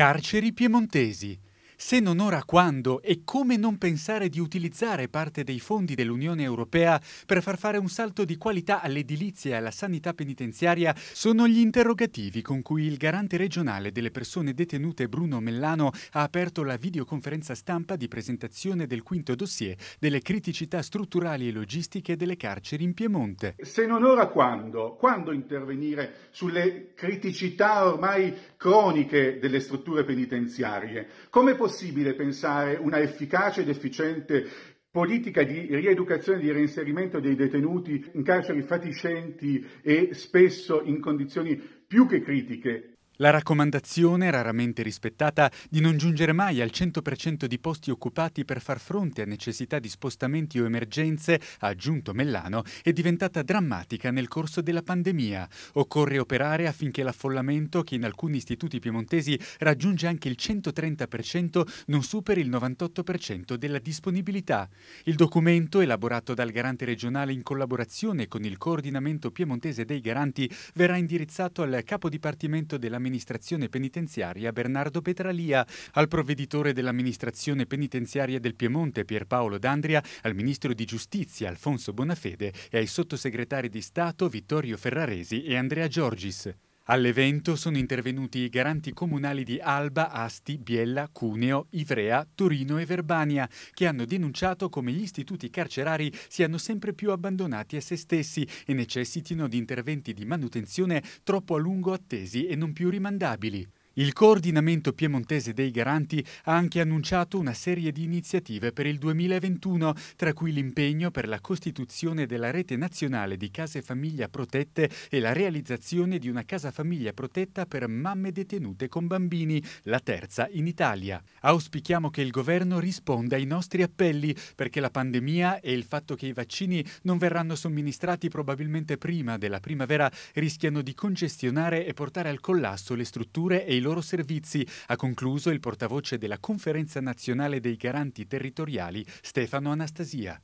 Carceri piemontesi. Se non ora quando e come non pensare di utilizzare parte dei fondi dell'Unione Europea per far fare un salto di qualità all'edilizia e alla sanità penitenziaria sono gli interrogativi con cui il garante regionale delle persone detenute Bruno Mellano ha aperto la videoconferenza stampa di presentazione del quinto dossier delle criticità strutturali e logistiche delle carceri in Piemonte. Se non ora quando? Quando intervenire sulle criticità ormai croniche delle strutture penitenziarie? Come possiamo possibile pensare una efficace ed efficiente politica di rieducazione e di reinserimento dei detenuti in carceri fatiscenti e spesso in condizioni più che critiche la raccomandazione, raramente rispettata, di non giungere mai al 100% di posti occupati per far fronte a necessità di spostamenti o emergenze, ha aggiunto Mellano, è diventata drammatica nel corso della pandemia. Occorre operare affinché l'affollamento, che in alcuni istituti piemontesi raggiunge anche il 130%, non superi il 98% della disponibilità. Il documento, elaborato dal garante regionale in collaborazione con il coordinamento piemontese dei garanti, verrà indirizzato al capo dipartimento dell'amministrazione dell'amministrazione penitenziaria Bernardo Petralia, al provveditore dell'amministrazione penitenziaria del Piemonte Pierpaolo D'Andria, al ministro di giustizia Alfonso Bonafede e ai sottosegretari di Stato Vittorio Ferraresi e Andrea Giorgis. All'evento sono intervenuti i garanti comunali di Alba, Asti, Biella, Cuneo, Ivrea, Torino e Verbania, che hanno denunciato come gli istituti carcerari siano sempre più abbandonati a se stessi e necessitino di interventi di manutenzione troppo a lungo attesi e non più rimandabili. Il coordinamento piemontese dei garanti ha anche annunciato una serie di iniziative per il 2021, tra cui l'impegno per la costituzione della rete nazionale di case famiglia protette e la realizzazione di una casa famiglia protetta per mamme detenute con bambini, la terza in Italia. Auspichiamo che il governo risponda ai nostri appelli perché la pandemia e il fatto che i vaccini non verranno somministrati probabilmente prima della primavera rischiano di congestionare e portare al collasso le strutture e i loro servizi, ha concluso il portavoce della Conferenza nazionale dei garanti territoriali Stefano Anastasia.